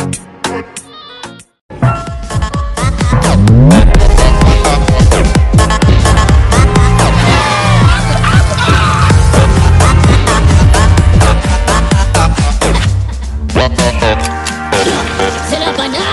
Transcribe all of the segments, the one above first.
Selamat Silapana!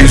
Il